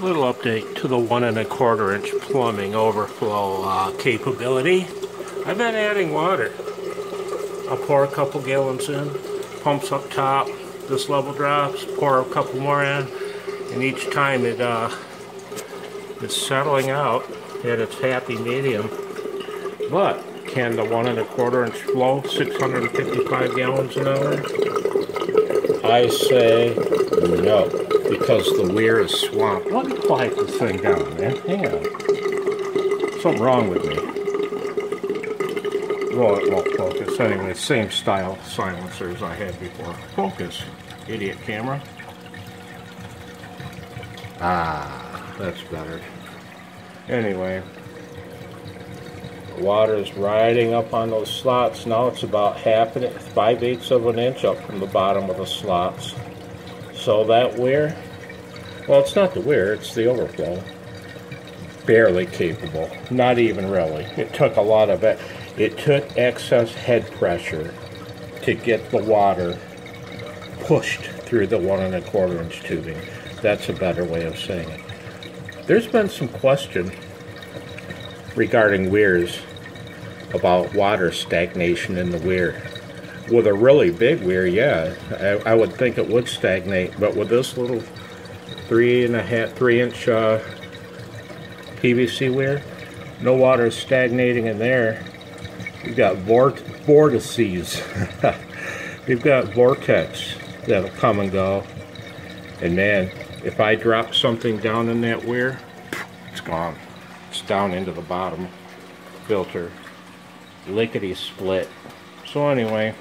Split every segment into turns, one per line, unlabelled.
Little update to the one and a quarter inch plumbing overflow uh, capability. I've been adding water. I'll pour a couple gallons in, pumps up top, this level drops, pour a couple more in, and each time it uh, it's settling out at its happy medium. But can the one and a quarter inch flow 655 gallons an hour? I say no, because the weir is swamped. Let me quiet this thing down, man. Hang on. Something wrong with me. Well, it won't focus. Anyway, same style silencers I had before. Focus, idiot camera. Ah, that's better. Anyway, water is riding up on those slots. Now it's about half an five eighths of an inch up from the bottom of the slots. So that weir, well, it's not the weir, it's the overflow. Barely capable, not even really. It took a lot of it. It took excess head pressure to get the water pushed through the one and a quarter inch tubing. That's a better way of saying it. There's been some question regarding weirs about water stagnation in the weir. With a really big weir, yeah, I, I would think it would stagnate, but with this little three and a half, three inch uh, PVC weir, no water is stagnating in there. We've got vort vortices. We've got vortex that'll come and go. And man, if I drop something down in that weir, it's gone. It's down into the bottom filter lickety split. So anyway,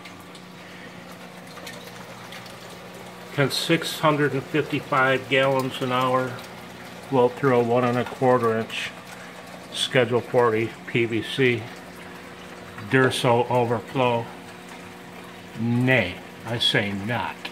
can 655 gallons an hour flow through a one and a quarter inch Schedule 40 PVC Durso overflow? Nay, I say not.